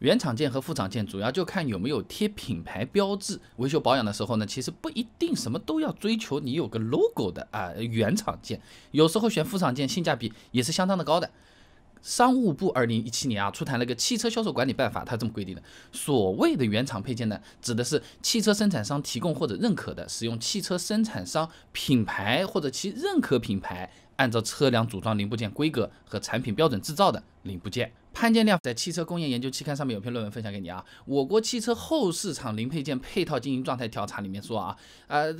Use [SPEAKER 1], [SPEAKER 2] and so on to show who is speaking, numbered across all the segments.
[SPEAKER 1] 原厂件和副厂件主要就看有没有贴品牌标志。维修保养的时候呢，其实不一定什么都要追求你有个 logo 的啊原厂件，有时候选副厂件性价比也是相当的高的。商务部二零一七年啊出台了一个汽车销售管理办法，它这么规定的：所谓的原厂配件呢，指的是汽车生产商提供或者认可的，使用汽车生产商品牌或者其认可品牌，按照车辆组装零部件规格和产品标准制造的零部件。潘建亮在《汽车工业研究期刊》上面有篇论文分享给你啊，我国汽车后市场零配件配套经营状态调查里面说啊，呃，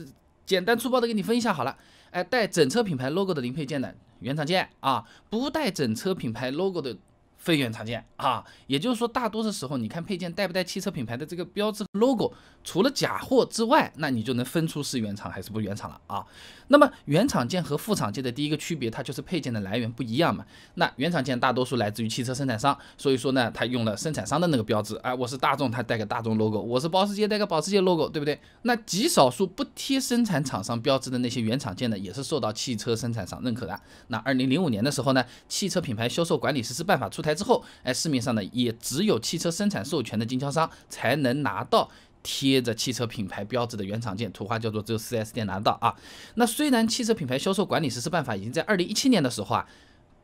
[SPEAKER 1] 简单粗暴的给你分一下好了，哎，带整车品牌 logo 的零配件的。原厂件啊，不带整车品牌 logo 的。非原厂件啊，也就是说，大多数时候你看配件带不带汽车品牌的这个标志 logo，除了假货之外，那你就能分出是原厂还是不原厂了啊。那么原厂件和副厂件的第一个区别，它就是配件的来源不一样嘛。那原厂件大多数来自于汽车生产商，所以说呢，它用了生产商的那个标志，哎，我是大众，它带个大众 logo；我是保时捷，带个保时捷 logo，对不对？那极少数不贴生产厂商标志的那些原厂件呢，也是受到汽车生产商认可的。那二零零五年的时候呢，汽车品牌销售管理实施办法出台。之后，哎，市面上呢也只有汽车生产授权的经销商才能拿到贴着汽车品牌标志的原厂件，土话叫做只有 4S 店拿到啊。那虽然汽车品牌销售管理实施办法已经在2017年的时候啊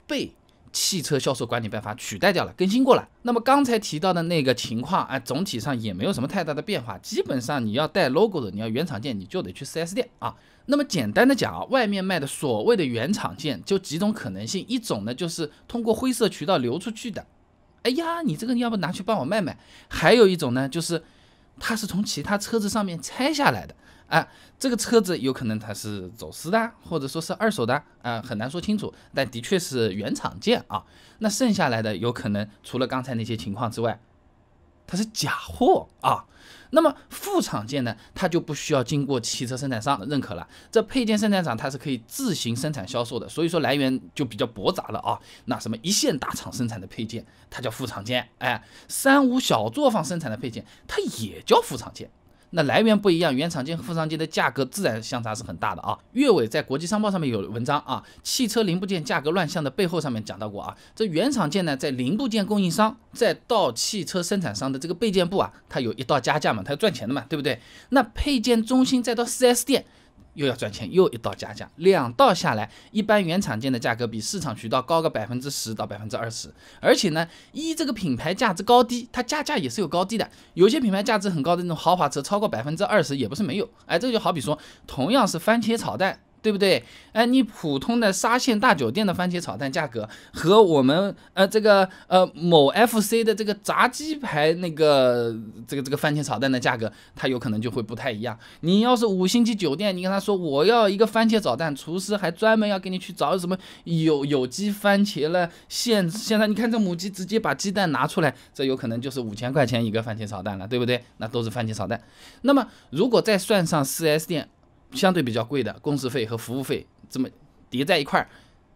[SPEAKER 1] 被汽车销售管理办法取代掉了，更新过了。那么刚才提到的那个情况，哎，总体上也没有什么太大的变化。基本上你要带 logo 的，你要原厂件，你就得去 4S 店啊。那么简单的讲啊，外面卖的所谓的原厂件就几种可能性，一种呢就是通过灰色渠道流出去的，哎呀，你这个你要不拿去帮我卖卖？还有一种呢，就是它是从其他车子上面拆下来的，啊，这个车子有可能它是走私的，或者说是二手的，啊，很难说清楚，但的确是原厂件啊。那剩下来的有可能除了刚才那些情况之外。它是假货啊，那么副厂件呢，它就不需要经过汽车生产商的认可了。这配件生产厂它是可以自行生产销售的，所以说来源就比较驳杂了啊。那什么一线大厂生产的配件，它叫副厂件，哎，三无小作坊生产的配件，它也叫副厂件。那来源不一样，原厂件和副厂件的价格自然相差是很大的啊。岳伟在国际商报上面有文章啊，汽车零部件价格乱象的背后上面讲到过啊，这原厂件呢，在零部件供应商再到汽车生产商的这个备件部啊，它有一道加价嘛，它要赚钱的嘛，对不对？那配件中心再到 4S 店。又要赚钱，又一道加价，两道下来，一般原厂件的价格比市场渠道高个百分之十到百分之二十，而且呢，一这个品牌价值高低，它加价也是有高低的。有些品牌价值很高的那种豪华车，超过百分之二十也不是没有。哎，这就好比说，同样是番茄炒蛋。对不对？哎，你普通的沙县大酒店的番茄炒蛋价格和我们呃这个呃某 FC 的这个炸鸡排那个这个这个番茄炒蛋的价格，它有可能就会不太一样。你要是五星级酒店，你跟他说我要一个番茄炒蛋，厨师还专门要给你去找什么有有机番茄了。现现在你看这母鸡直接把鸡蛋拿出来，这有可能就是五千块钱一个番茄炒蛋了，对不对？那都是番茄炒蛋。那么如果再算上 4S 店。相对比较贵的工时费和服务费，这么叠在一块儿，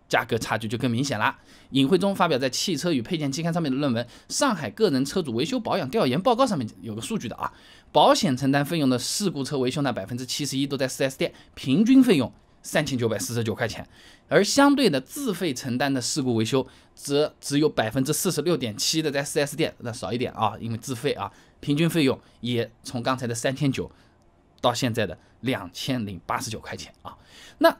[SPEAKER 1] 价格差距就更明显了。尹慧中发表在《汽车与配件》期刊上面的论文《上海个人车主维修保养调研报告》上面有个数据的啊，保险承担费用的事故车维修呢，百分之七十一都在 4S 店，平均费用三千九百四十九块钱，而相对的自费承担的事故维修则只有百分之四十六点七的在 4S 店，那少一点啊，因为自费啊，平均费用也从刚才的三千九。到现在的两千零八十九块钱啊，那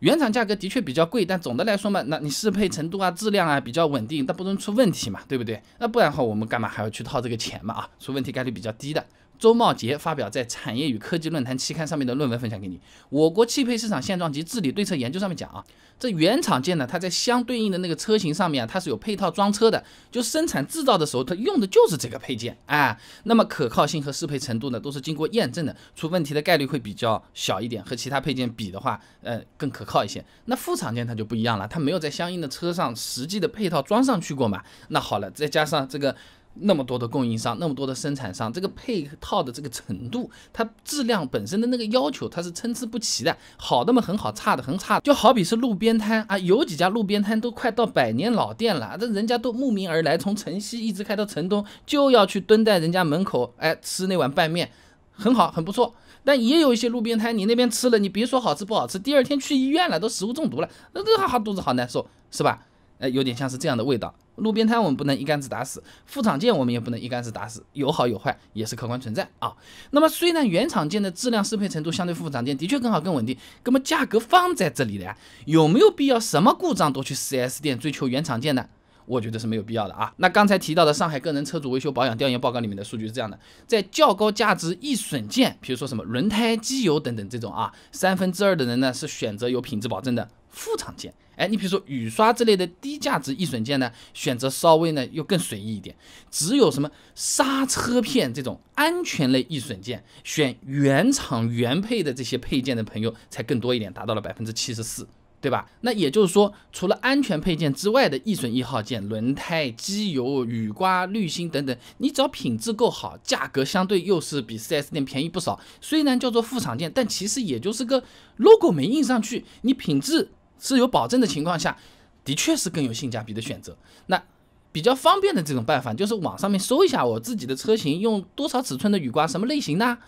[SPEAKER 1] 原厂价格的确比较贵，但总的来说嘛，那你适配程度啊、质量啊比较稳定，但不能出问题嘛，对不对？那不然的话，我们干嘛还要去掏这个钱嘛？啊，出问题概率比较低的。周茂杰发表在《产业与科技论坛》期刊上面的论文分享给你。我国汽配市场现状及治理对策研究上面讲啊，这原厂件呢，它在相对应的那个车型上面啊，它是有配套装车的，就生产制造的时候，它用的就是这个配件啊。那么可靠性和适配程度呢，都是经过验证的，出问题的概率会比较小一点，和其他配件比的话，呃，更可靠一些。那副厂件它就不一样了，它没有在相应的车上实际的配套装上去过嘛。那好了，再加上这个。那么多的供应商，那么多的生产商，这个配套的这个程度，它质量本身的那个要求，它是参差不齐的，好的嘛很好，差的很差。就好比是路边摊啊，有几家路边摊都快到百年老店了，这人家都慕名而来，从城西一直开到城东，就要去蹲在人家门口，哎，吃那碗拌面，很好，很不错。但也有一些路边摊，你那边吃了，你别说好吃不好吃，第二天去医院了，都食物中毒了，那这哈肚子好难受，是吧？哎，有点像是这样的味道。路边摊我们不能一竿子打死，副厂件我们也不能一竿子打死，有好有坏也是客观存在啊。那么虽然原厂件的质量适配程度相对副厂件的确更好更稳定，那么价格放在这里的呀，有没有必要什么故障都去 4S 店追求原厂件呢？我觉得是没有必要的啊。那刚才提到的上海个人车主维修保养调研报告里面的数据是这样的，在较高价值易损件，比如说什么轮胎、机油等等这种啊，三分之二的人呢是选择有品质保证的副厂件。哎，你比如说雨刷之类的低价值易损件呢，选择稍微呢又更随意一点。只有什么刹车片这种安全类易损件，选原厂原配的这些配件的朋友才更多一点，达到了百分之七十四。对吧？那也就是说，除了安全配件之外的易损易耗件，轮胎、机油、雨刮、滤芯等等，你只要品质够好，价格相对又是比 4S 店便宜不少。虽然叫做副厂件，但其实也就是个 logo 没印上去，你品质是有保证的情况下，的确是更有性价比的选择。那比较方便的这种办法，就是网上面搜一下我自己的车型用多少尺寸的雨刮，什么类型的。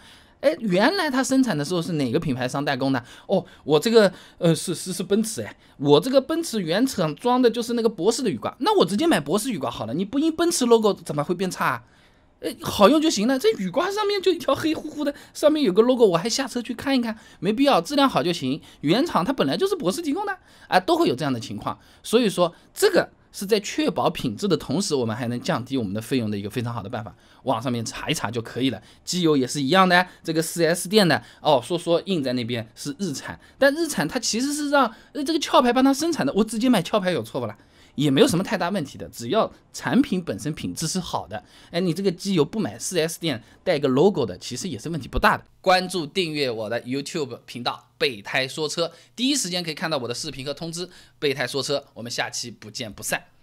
[SPEAKER 1] 哎，原来它生产的时候是哪个品牌商代工的？哦，我这个呃是是是奔驰哎，我这个奔驰原厂装的就是那个博士的雨刮，那我直接买博士雨刮好了。你不印奔驰 logo 怎么会变差？哎，好用就行了。这雨刮上面就一条黑乎乎的，上面有个 logo，我还下车去看一看，没必要，质量好就行。原厂它本来就是博士提供的啊，都会有这样的情况。所以说这个。是在确保品质的同时，我们还能降低我们的费用的一个非常好的办法。网上面查一查就可以了。机油也是一样的，这个 4S 店的哦，说说印在那边是日产，但日产它其实是让呃这个壳牌帮它生产的，我直接买壳牌有错不啦？也没有什么太大问题的，只要产品本身品质是好的，哎，你这个机油不买 4S 店带个 logo 的，其实也是问题不大的。关注订阅我的 YouTube 频道“备胎说车”，第一时间可以看到我的视频和通知。备胎说车，我们下期不见不散。